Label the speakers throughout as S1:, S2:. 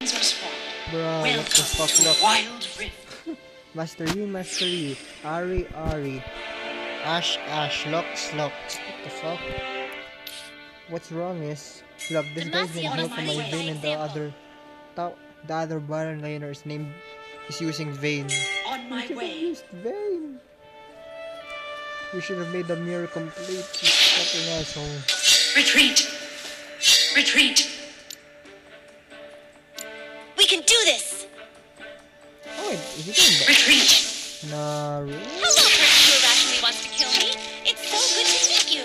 S1: Bruh, what the fuck? Look.
S2: Wild Rift.
S1: Master Yi, Master Yi. Ahri, Ahri. Ashe, Ashe. Lux, Lux. What the fuck? What's wrong is, look, this guy's been healed from
S2: my
S1: vein and the other, the other Baron Laner is named, is using Vayne.
S2: On my
S1: You
S2: way.
S1: used Vayne. You should have made the mirror complete, you fucking asshole.
S2: Retreat. Retreat.
S1: Is he going back?
S2: Retreat.
S1: Nah, really?
S3: Hello, person who irrationally wants to kill me. It's so good to meet you.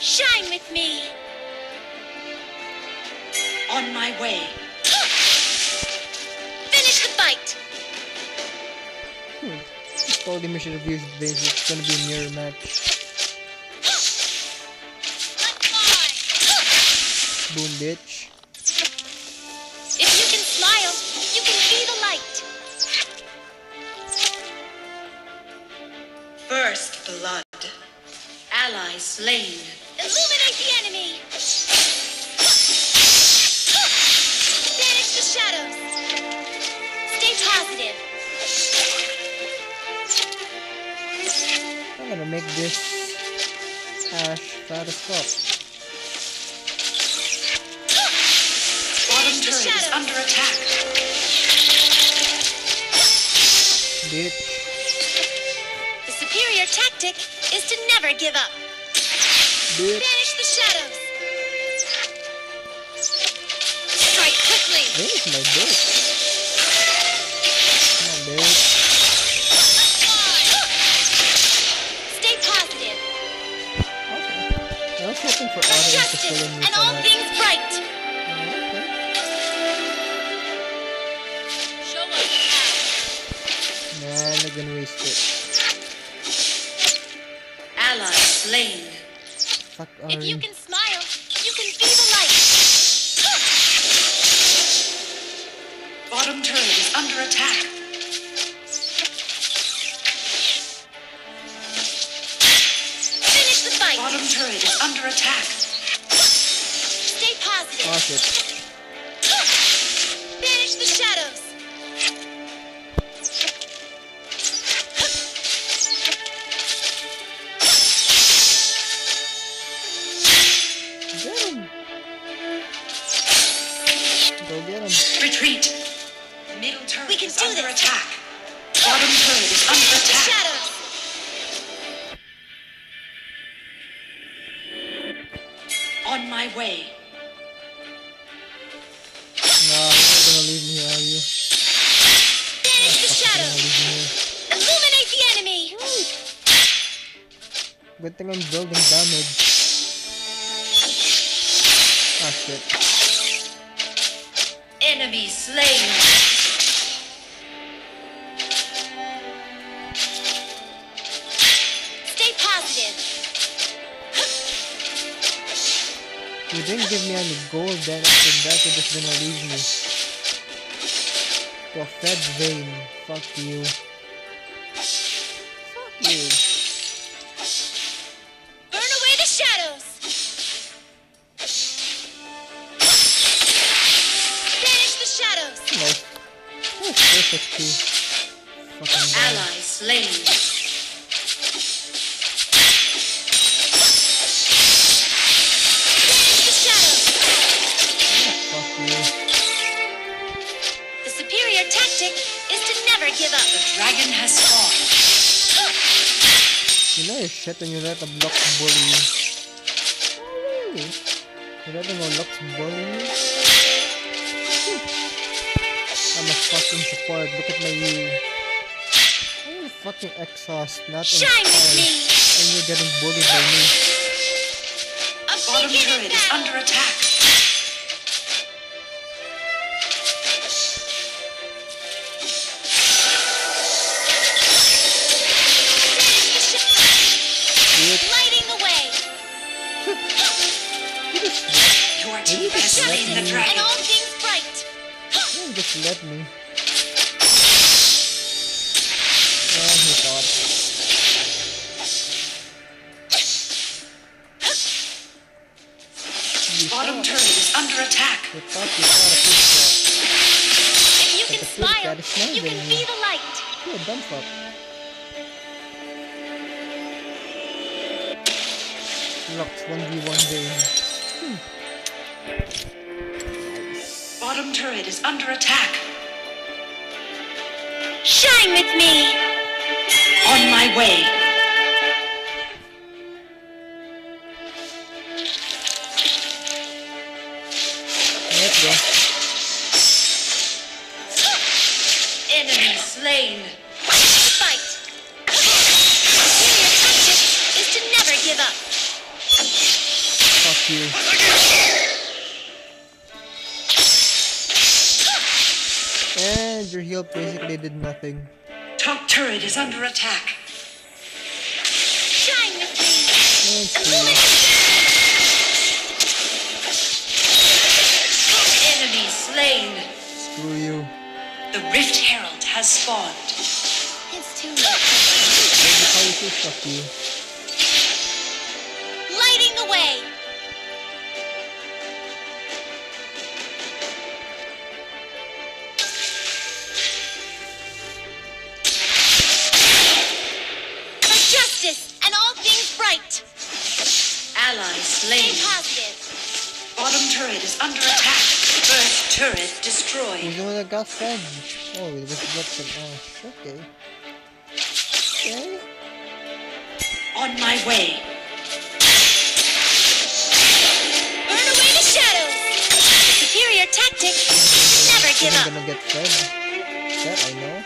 S3: Shine with me.
S2: On my way.
S3: Finish the fight.
S1: Hmm. Just told him he should have it's gonna be a mirror match. Bitch.
S3: If you can smile, you can be the light.
S2: First blood. Ally slain.
S3: Illuminate the enemy. Banish the shadows. Stay positive.
S1: I'm gonna make this Ashe fat as fuck.
S2: Turret is
S3: shadows.
S2: under attack.
S1: Bitch.
S3: The superior tactic is to never give up.
S1: Bitch.
S3: Banish the shadows. Strike quickly.
S1: Where is my bitch? Come on, bitch.
S3: Stay positive.
S1: Okay. I was hoping for audience to fill in with Nah, I'm gonna waste it.
S2: Ally slain.
S1: Fuck
S3: how. If you can smile, you can be the light.
S2: Bottom turret is under attack.
S3: Finish the fight.
S2: Bottom turret is under attack.
S3: Stay positive.
S1: Oh
S2: On my way.
S1: Nah, you're not gonna leave me, are you?
S3: Banish the
S1: Fuck, you're gonna
S3: shadows.
S1: leave me here.
S3: Illuminate the enemy.
S1: Good thing I'm building damage. Ah shit.
S2: Enemy slain.
S1: Didn't give me any gold then after that you're just gonna leave me. To a fed Vayne. Fuck you. Fuck you. You know you're shit when you let a Lux bully you. Oh really? You letting a Lux bully you? I'm a fucking support. Look at my I'm a fucking exhaust, not
S3: Shine with
S1: inspired.
S3: me.
S1: And you're getting bullied by me.
S3: A
S2: Bottom
S3: beacon
S2: turret is under attack.
S1: You
S2: can the.
S3: And all things bright.
S1: You just let me. Oh, he thought.
S2: Bottom turret is under attack.
S1: You thought you saw a.
S3: If you
S1: but
S3: can smile, you can be the light.
S1: You're a dumb fuck. Locked 1v1 game.
S2: Bottom turret is under attack.
S3: Shine with me.
S2: On my way.
S1: Basically did nothing.
S2: Top turret is under attack.
S3: Shine with me.
S2: Enemy slain.
S1: Screw you.
S2: The Rift Herald has spawned.
S3: It's too late.
S1: Baby, how you say fuck you?
S2: Destroyed.
S1: The one that got fed? Oh, it was Watson. Oh, okay. Okay.
S2: On my way.
S3: Burn away the shadows. The superior tactic. Never give
S1: I'm
S3: up.
S1: gonna get fed. That I know.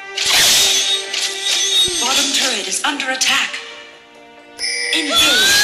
S2: Bottom turret is under attack. Engage.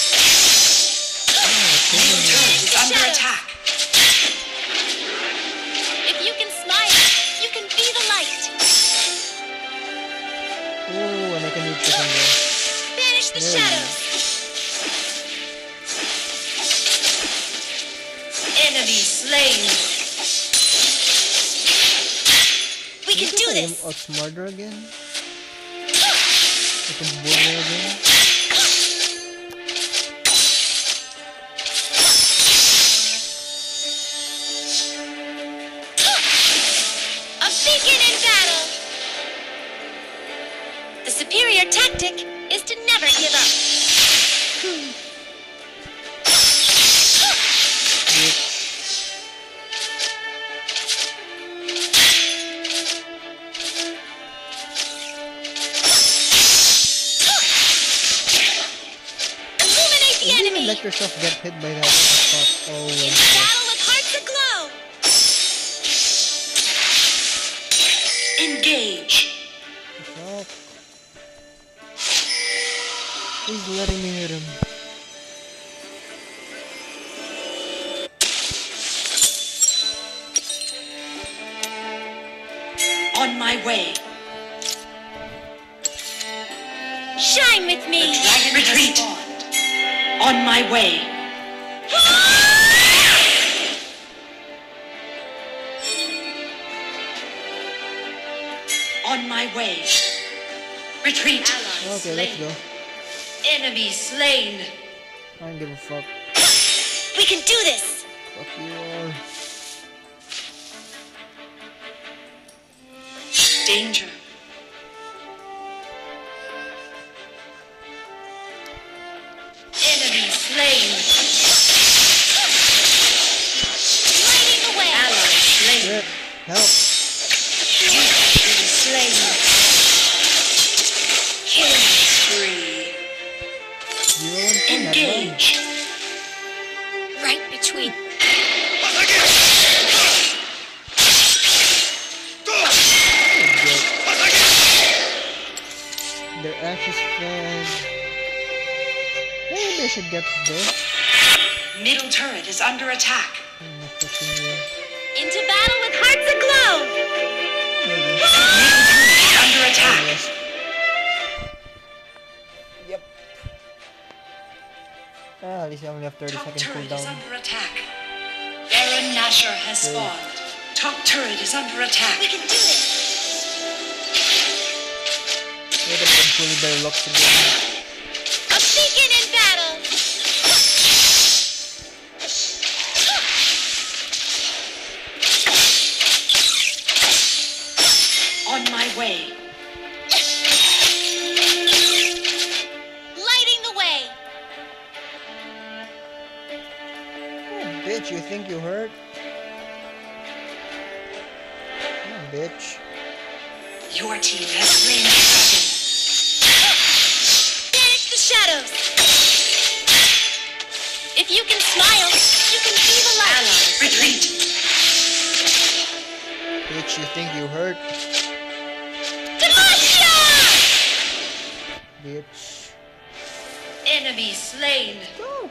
S1: outsmarter again. Bully again. Yourself get hit by that. What fuck?
S3: Into
S1: well.
S3: battle with hearts aglow.
S2: Engage.
S1: Fuck. He's letting me hit him.
S2: On my way.
S3: Shine with me.
S2: Dragon retreat. On my way. On way. Retreat. Ally
S1: Okay, let's go.
S2: Enemy slain.
S1: I don't give a fuck.
S3: We can do this.
S1: Fuck you all.
S2: Danger.
S1: should get this.
S2: Middle turret is under attack.
S3: Into battle with hearts aglow!
S2: Middle turret is under attack.
S1: Yep. Ah, at least I only have 30
S2: Top
S1: seconds cooldown.
S2: Top turret is under attack. Baron Nashor has spawned. Top turret is under attack.
S3: We can do it.
S1: Wait a minute, fully by locked again. Bitch, you think you hurt?
S3: Demacia!
S1: Bitch.
S2: Enemy slain.
S1: Go!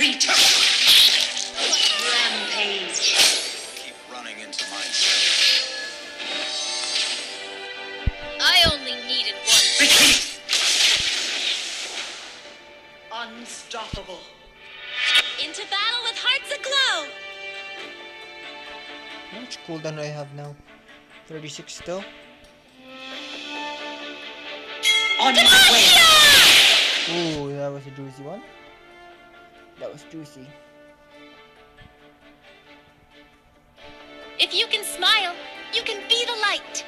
S2: Retreat. Rampage.
S4: keep running into my grave.
S3: I only needed one.
S2: Retreat. Unstoppable.
S3: Into battle with hearts aglow.
S1: How much cooldown do I have now? 36 still?
S2: On my way.
S1: Ooh, that was a juicy one. That was juicy.
S3: If you can smile, you can be the light.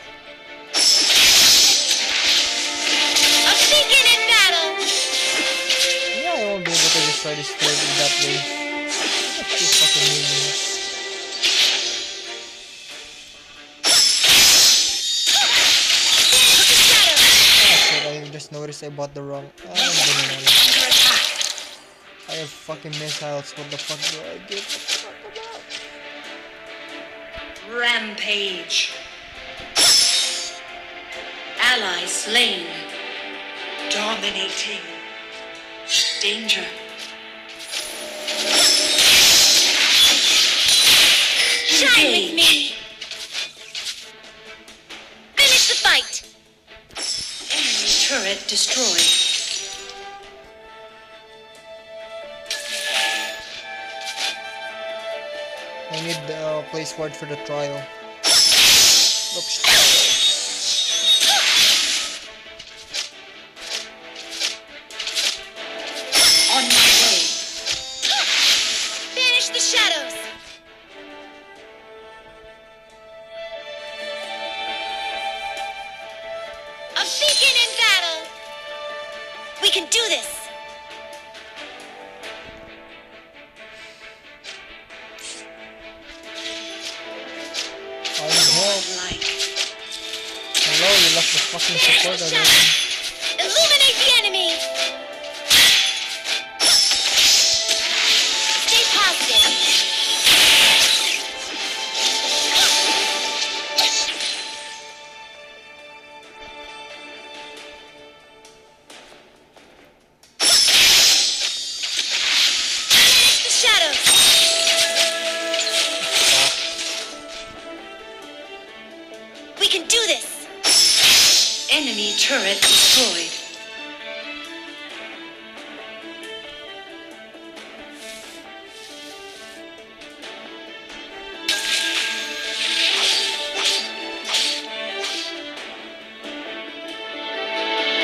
S3: A beacon in battle.
S1: Yeah, I won't be able to destroy this turret in that way. That's too fucking mean.
S3: Banish the shadows.
S1: Ah, shit, I just noticed I bought the wrong. Ah, I have fucking missiles. What the fuck do I give a fuck about?
S2: Rampage. Ally slain. Dominating. Danger.
S3: Shine with
S2: Engage.
S3: me. Finish the fight.
S2: Enemy turret destroyed.
S1: Place word for the trial. Looks trial.
S2: On my way.
S3: Banish the shadows. A beacon in battle. We can do this.
S2: Turret destroyed.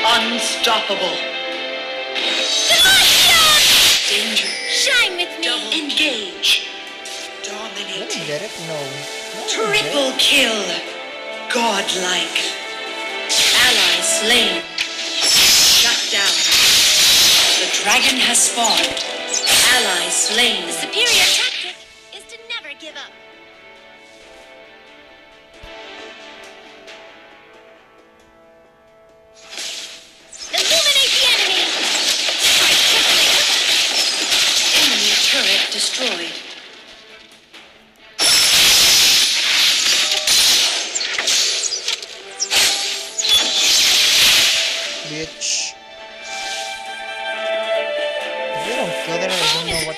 S2: Unstoppable.
S3: Demacia!
S2: Danger.
S3: Shine with me.
S2: Double engage.
S1: I didn't get it? No. No, I didn't get it.
S2: Triple kill. Godlike. Ally slain. Shut down. The dragon has spawned. Ally slain.
S3: The superior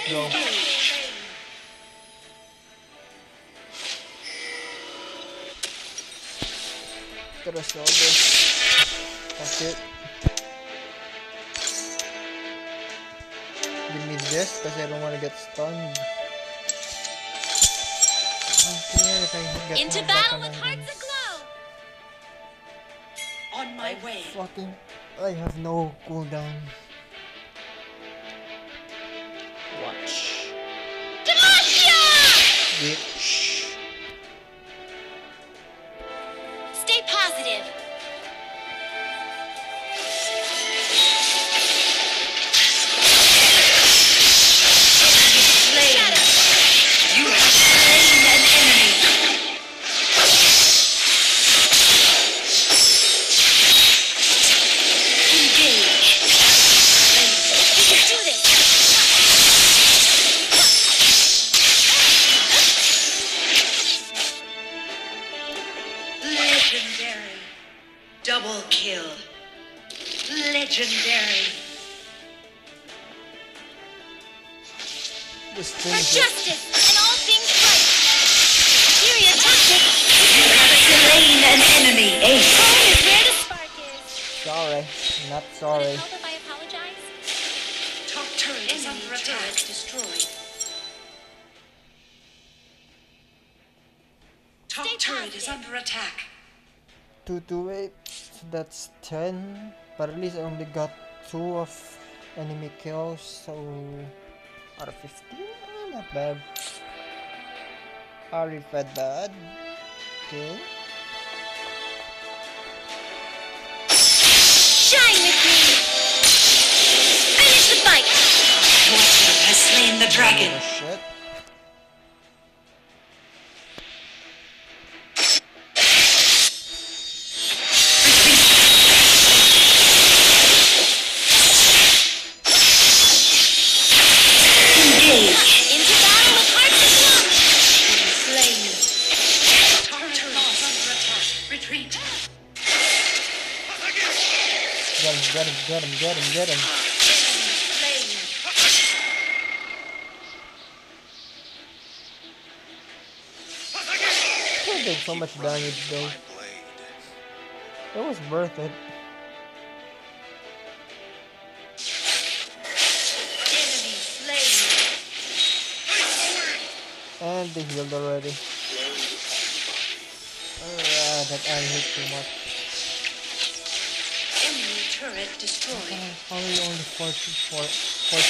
S1: I don't know what though. Gotta solve this. That's it. Give me this because I don't want to get stunned. Okay, if I get
S3: Into battle with hearts aglow!
S2: On my way.
S1: Fucking, I have no cooldown.
S2: Double kill. Legendary.
S1: Just
S3: For justice and all things right! Superior tactic!
S2: You have slain an enemy. Eh? Ace.
S3: Home is where the spark is.
S1: Sorry. Not
S3: Would
S1: sorry.
S3: it help if I apologize?
S2: Top turret is under attack. destroyed. Top
S3: Stay
S2: turret is under attack.
S1: 2 to 8. So that's 10. But at least I only got 2 of enemy kills. So out of 15. eh, Not bad. Are you fed bad? Okay.
S3: Shine with me! Finish the fight!
S2: Water has slain the dragon.
S1: Oh shit. Get him, get him, get him, get him. Can't take so much damage though. It was worth it. And they healed already. Ah, that I hit too much.
S2: Enemy turret destroyed.
S1: Ah, Only only 44, 42.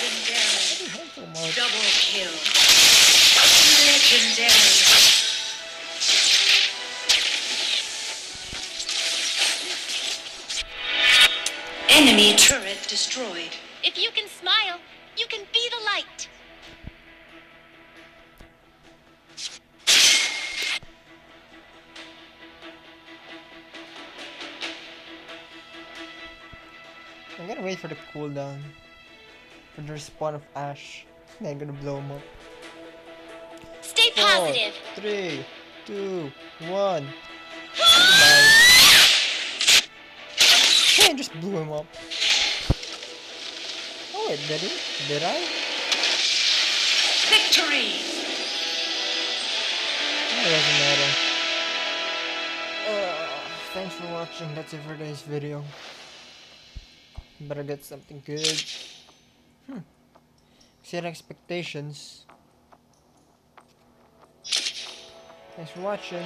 S2: Legendary.
S1: Not so much.
S2: Double kill. Legendary. Enemy turret destroyed.
S3: If you can smile, you can be the light.
S1: Gonna wait for the cooldown. For the respawn of Ashe. Then I'm gonna blow him up.
S3: Stay
S1: Four,
S3: positive.
S1: three, two, one. Goodbye. Hey, I just blew him up. Oh wait, did he? Did I?
S2: Victory.
S1: It doesn't matter. Uh, thanks for watching. That's it for today's video. Better get something good. Hmm. Set expectations. Thanks for watching.